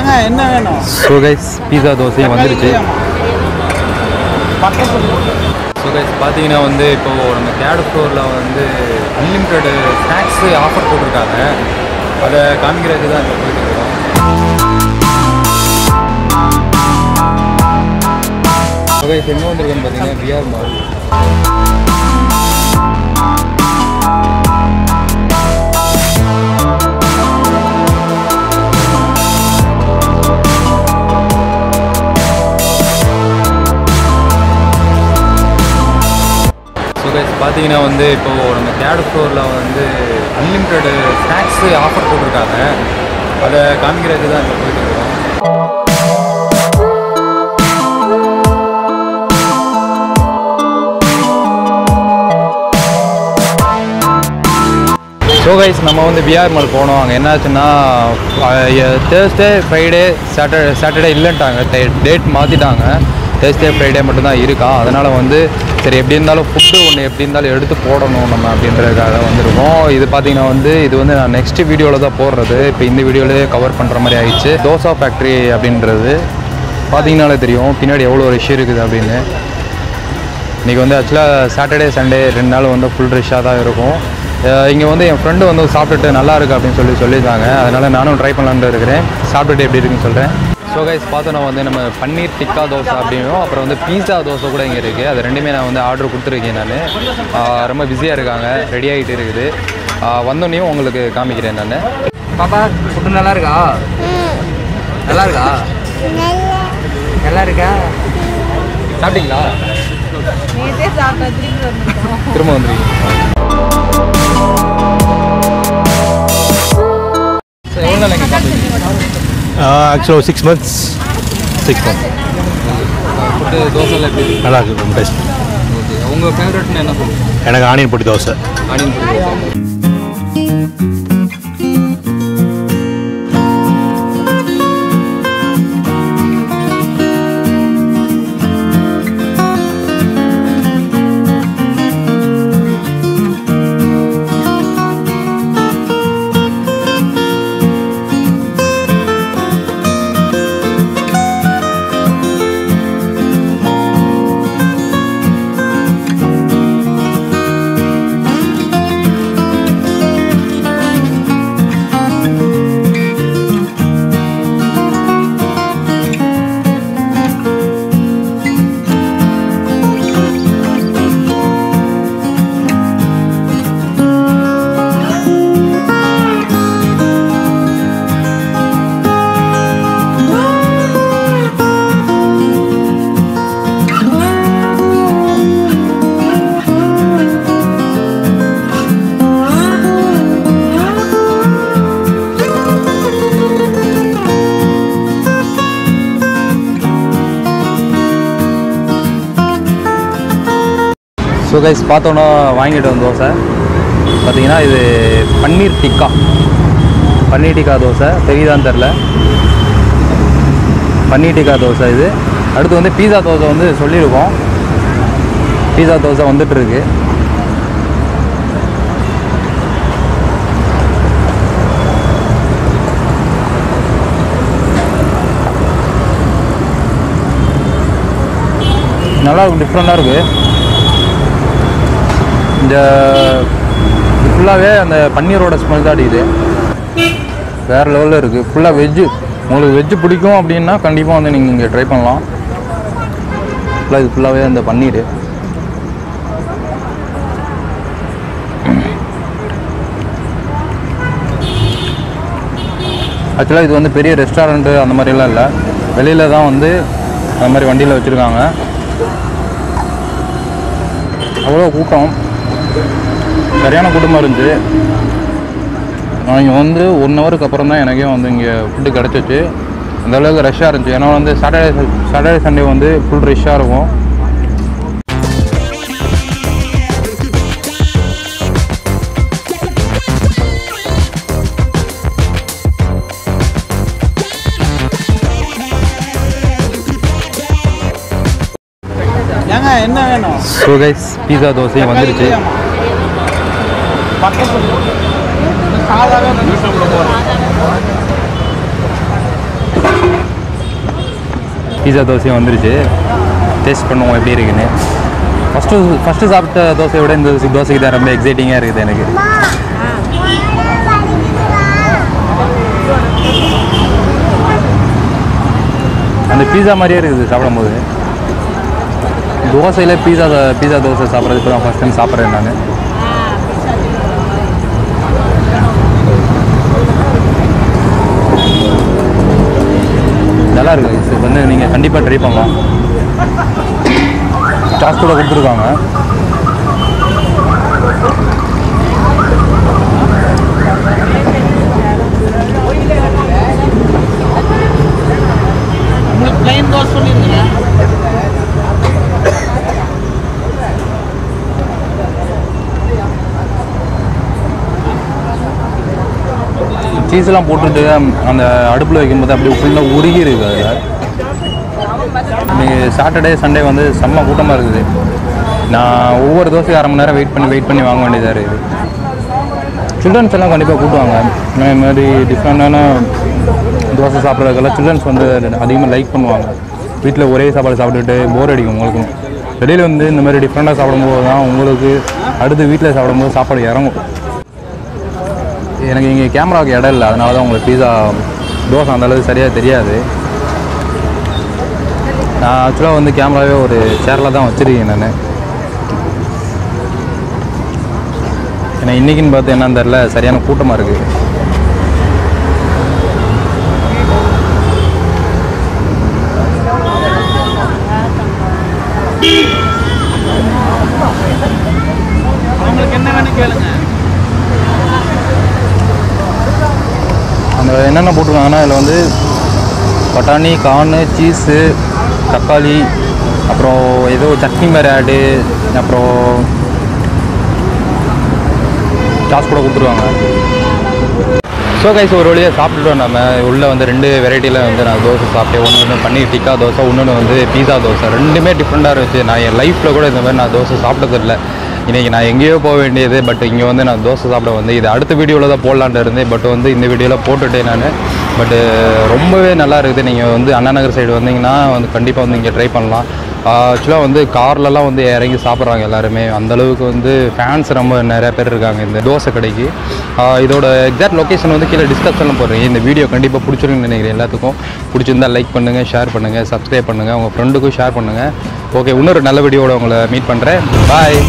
ஏங்க என்ன வேணும்? ஸோ கைஸ் பீஸா தோசையும் வந்துருச்சு. ஸோ கைஸ் பார்த்தீங்கன்னா வந்து இப்போது நம்ம தேர்ட் ஃப்ளோரில் வந்து அன்லிமிட்டெட் ஸ்நாக்ஸு ஆஃபர் போட்டிருக்காங்க. அதை காமிக்கிறதுக்கு தான் இப்போ போயிட்டு இருக்கோம். ஸோ கைஸ் எங்கே வந்திருக்கோன்னு பார்த்தீங்கன்னா பிஆர் மால் பார்த்தீங்கன்னா வந்து இப்போது நம்ம தேர்ட் ஃப்ளோரில் வந்து அன்லிமிட்டடு ஸ்நாக்ஸு ஆஃபர் போட்டிருக்காங்க. அதை காமிக்கிறதுக்கு தான் இப்போ போயிட்டு இருக்கோம். ஸோ கைஸ் நம்ம வந்து பிஆர் மால் போனோம். அங்கே என்னாச்சுன்னா தேர்ஸ்டே ஃப்ரைடே சாட்டர்டே சாட்டர்டே இல்லைன்ட்டாங்க. டேட் மாற்றிட்டாங்க தேர்ஸ்டே ஃப்ரைடே மட்டும்தான் இருக்கா? அதனால் வந்து சரி எப்படி இருந்தாலும் ஃபுட்டு ஒன்று எப்படி இருந்தாலும் எடுத்து போடணும் நம்ம அப்படின்றதுக்காக வந்திருக்கோம். இது பார்த்தீங்கன்னா வந்து இது வந்து நான் நெக்ஸ்ட் வீடியோவில் தான் போடுறது. இப்போ இந்த வீடியோவிலே கவர் பண்ணுற மாதிரி ஆயிடுச்சு. தோசா ஃபேக்ட்ரி அப்படின்றது பார்த்தீங்கனாலே தெரியும். பின்னாடி எவ்வளோ ரஷ் இருக்குது அப்படின்னு. இன்றைக்கி வந்து ஆக்சுவலாக சாட்டர்டே சண்டே ரெண்டு நாள் வந்து ஃபுல் ரஷ்ஷாக தான் இருக்கும். இங்கே வந்து என் ஃப்ரெண்டு வந்து சாப்பிட்டுட்டு நல்லா இருக்குது அப்படின்னு சொல்லி சொல்லியிருந்தாங்க அதனால் நானும் ட்ரை பண்ணலான்னு இருக்கிறேன். சாப்பிட்டுட்டு எப்படி இருக்குன்னு சொல்கிறேன் ஸோ கைஸ் பார்த்தோன்னா வந்து நம்ம பன்னீர் டிக்கா தோசை அப்படின்னும் அப்புறம் வந்து பீஸா தோசை கூட இங்கே இருக்குது அது ரெண்டுமே நான் வந்து ஆர்டர் கொடுத்துருக்கேன் நான். ரொம்ப பிஸியாக இருக்காங்க. ரெடி ஆகிட்டு இருக்குது. ஆஹ் வந்தோடனேயும் உங்களுக்கு காமிக்கிறேன் நான். பாப்பா ஃபுட்டு நல்லா இருக்கா? நல்லா இருக்கா? நல்லா இருக்கா? சாப்பிட்டீங்களா? திரும்ப வந்துருக்கீங்க. ஆக்சுவலாக சிக்ஸ் மந்த்ஸ் சிக்ஸ் மந்த்ஸ்? நல்லா இருக்கு ரொம்ப டேஸ்ட் ஓகே உங்கள் ஃபேவரட்னு என்ன சொல்லுங்கள் எனக்கு ஆனியன் பொடி தோசை. ஆனியன் பொடி தோசை. ஸோ கைஸ் பார்த்தோன்னா வாங்கிட்டு வந்த தோசை பார்த்தீங்கன்னா இது பன்னீர் டிக்கா. பன்னீர் டிக்கா தோசை. தெரியுதான்னு தெரில பன்னீர் டிக்கா தோசை இது. அடுத்து வந்து பீஸா தோசை வந்து சொல்லியிருக்கோம். பீஸா தோசை வந்துட்டுருக்கு. நல்லாயிருக்கும் டிஃப்ரெண்ட்டாக இருக்குது இந்த ஃபுல்லாகவே அந்த பன்னீரோட ஸ்மெல் தான் அடிக்குது. வேறு லெவலில் இருக்குது ஃபுல்லாக வெஜ்ஜு உங்களுக்கு வெஜ்ஜு பிடிக்கும் அப்படின்னா கண்டிப்பாக வந்து நீங்கள் இங்கே ட்ரை பண்ணலாம். ஃபுல்லாக இது ஃபுல்லாகவே அந்த பன்னீர். ஆக்சுவலாக இது வந்து பெரிய ரெஸ்டாரண்ட்டு அந்த மாதிரிலாம் இல்லை. வெளியில் தான் வந்து அந்த மாதிரி வண்டியில் வச்சுருக்காங்க. அவ்வளோ கூட்டம். சரியான குடும்பம் இருந்துச்சு. நான் இங்கே வந்து ஒன் ஹவருக்கு அப்புறம் தான் எனக்கே வந்து இங்கே ஃபுட்டு கிடச்சிச்சு. அந்த அளவுக்கு ரஷ்ஷாக இருந்துச்சு. ஏன்னா வந்து சாட்டர்டே சாட்டர்டே சண்டே வந்து ஃபுல் ரஷ்ஷாக இருக்கும். என்ன வேணும்? ஸோ கைஸ் பீஸா தோசையும் வந்துருச்சு. பீஸா தோசையும் வந்துருச்சு. டேஸ்ட் பண்ணுவோம் எப்படி இருக்குன்னு. ஃபஸ்ட்டு ஃபஸ்ட்டு சாப்பிட்ட தோசையை விட இந்த தோசைக்கு தான் ரொம்ப எக்ஸைட்டிங்காக இருக்குது எனக்கு. அந்த பீஸா மாதிரியே இருக்குது சாப்பிடும்போது. தோசையில் பீஸா பீஸா தோசை சாப்பிட்றது இப்போ தான் ஃபஸ்ட் டைம் சாப்பிட்றேன் நான். நல்லா இருக்குது இது வந்து நீங்கள் கண்டிப்பாக ட்ரை பண்ணலாம். சாஸ் கூட கொடுத்துருக்காங்க. சீஸ்லாம் போட்டுட்டு அந்த அடுப்பில் வைக்கும்போது அப்படியே ஃபுல்லாக உருகி இருக்குது அதில் இன்னைக்கு சாட்டர்டே சண்டே வந்து செம்ம கூட்டமாக இருக்குது. நான் ஒவ்வொரு தோசைக்கு அரை மணி நேரம் வெயிட் பண்ணி வெயிட் பண்ணி வாங்க வேண்டியதாக இருக்குது. சில்ட்ரன்ஸ் எல்லாம் கண்டிப்பாக கூட்டுவாங்க. இந்த மாதிரி டிஃப்ரெண்டான தோசை சாப்பிட்றதுக்கெல்லாம் சில்ட்ரன்ஸ் வந்து அதிகமாக லைக் பண்ணுவாங்க. வீட்டில் ஒரே சாப்பாடு சாப்பிட்டுட்டு போர் அடிக்கும் உங்களுக்கும். வெளியில் வந்து இந்த மாதிரி டிஃப்ரெண்ட்டாக சாப்பிடும்போது தான் உங்களுக்கு அடுத்து வீட்டில் சாப்பிடும்போது சாப்பாடு இறங்கும். எனக்கு இங்கே கேமராவுக்கு இடம் இல்லை. அதனால தான் உங்களுக்கு பீஸா தோசை அந்த அளவுக்கு சரியாக தெரியாது. நான் ஆக்சுவலாக வந்து கேமராவே ஒரு சேரில் தான் வச்சுருக்கேன் நான். ஏன்னா இன்றைக்கின்னு பார்த்து என்னன்னு தெரில சரியான கூட்டமாக இருக்குது உங்களுக்கு என்ன வேணும் கேளுங்க அந்த என்னென்ன போட்டிருக்காங்கன்னா இதில் வந்து பட்டாணி கார்னு சீஸு தக்காளி அப்புறம் ஏதோ சட்னி மாதிரி ஆடு அப்புறம் சாஸ் கூட கொடுத்துருவாங்க. ஸோ கைஸ் ஒரு வழியாக சாப்பிட்டுட்டோம் நம்ம. உள்ளே வந்து ரெண்டு வெரைட்டியில் வந்து நான் தோசை சாப்பிட்டேன். ஒன்று வந்து பன்னீர் டிக்கா தோசை இன்னொன்று வந்து பீஸா தோசை. ரெண்டுமே டிஃப்ரெண்ட்டாக இருந்துச்சு. நான் என் லைஃப்பில் கூட இந்த மாதிரி நான் தோசை சாப்பிட்டதில்லை இன்றைக்கி நான் எங்கேயோ போக வேண்டியது பட் இங்கே வந்து நான் தோசை சாப்பிட வந்து இது அடுத்த வீடியோவில் தான் போடலான்ட்டு இருந்தேன். பட் வந்து இந்த வீடியோவில் போட்டுட்டேன் நான். பட்டு ரொம்பவே நல்லா இருக்குது. நீங்கள் வந்து அண்ணா நகர் சைடு வந்தீங்கன்னா வந்து கண்டிப்பாக வந்து இங்கே ட்ரை பண்ணலாம். ஆக்சுவலாக வந்து கார்லலாம் வந்து இறங்கி சாப்பிட்றாங்க எல்லாருமே. அந்தளவுக்கு வந்து ஃபேன்ஸ் ரொம்ப நிறையா பேர் இருக்காங்க இந்த தோசை கடைக்கு. இதோட எக்ஸாக்ட் லொக்கேஷன் வந்து கீழே டிஸ்கிரிப்ஷனில் போடுறேன். இந்த வீடியோ கண்டிப்பாக பிடிச்சிருக்குன்னு நினைக்கிறேன் எல்லாத்துக்கும். பிடிச்சிருந்தா லைக் பண்ணுங்கள் ஷேர் பண்ணுங்கள் சப்ஸ்கிரைப் பண்ணுங்கள் உங்கள் ஃப்ரெண்டுக்கும் ஷேர் பண்ணுங்கள் ஓகே இன்னொரு நல்ல வீடியோட உங்களை மீட் பண்ணுறேன் பாய்